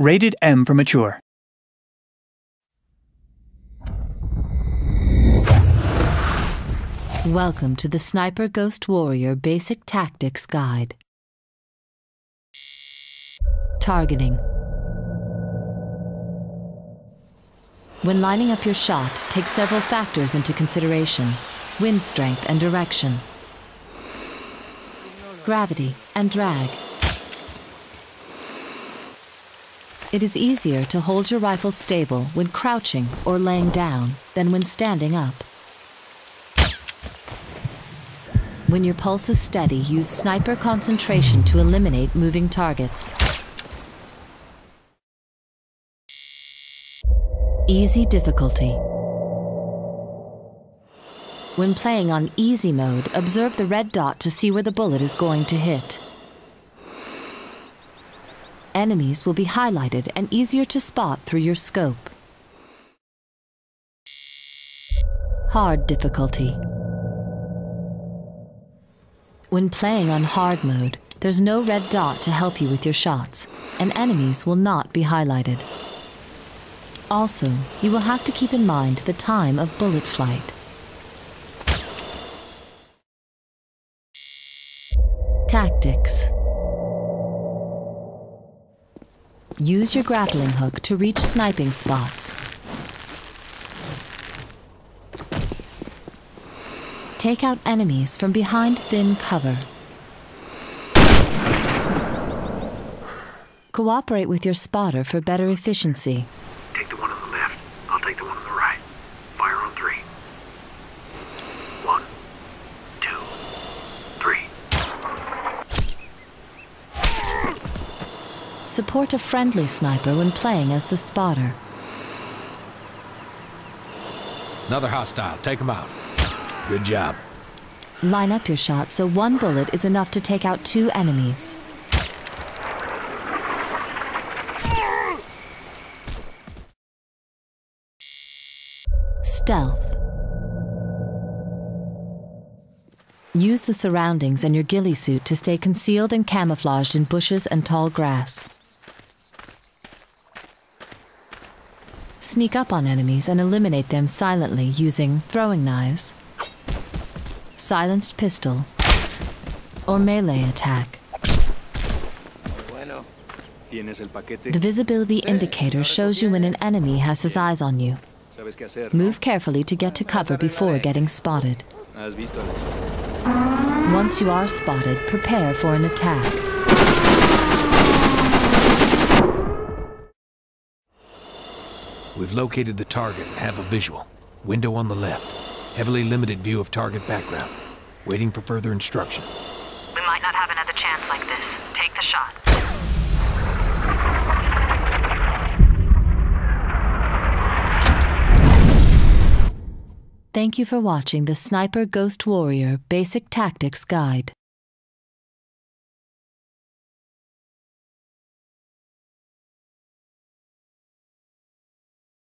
Rated M for mature. Welcome to the Sniper Ghost Warrior Basic Tactics Guide. Targeting. When lining up your shot, take several factors into consideration wind strength and direction, gravity and drag. It is easier to hold your rifle stable when crouching or laying down than when standing up. When your pulse is steady, use sniper concentration to eliminate moving targets. Easy difficulty. When playing on easy mode, observe the red dot to see where the bullet is going to hit. Enemies will be highlighted and easier to spot through your scope. Hard difficulty. When playing on hard mode, there's no red dot to help you with your shots, and enemies will not be highlighted. Also, you will have to keep in mind the time of bullet flight. Tactics Use your grappling hook to reach sniping spots. Take out enemies from behind thin cover. Cooperate with your spotter for better efficiency. Take the one on the left. I'll take the one on the right. Fire on three. One, two, three. Support a friendly sniper when playing as the spotter. Another hostile. Take him out. Good job. Line up your shot so one bullet is enough to take out two enemies. Stealth. Use the surroundings and your ghillie suit to stay concealed and camouflaged in bushes and tall grass. Sneak up on enemies and eliminate them silently using throwing knives, silenced pistol, or melee attack. The visibility indicator shows you when an enemy has his eyes on you. Move carefully to get to cover before getting spotted. Once you are spotted, prepare for an attack. We've located the target and have a visual. Window on the left. Heavily limited view of target background. Waiting for further instruction. We might not have another chance like this. Take the shot. Thank you for watching the Sniper Ghost Warrior Basic Tactics Guide.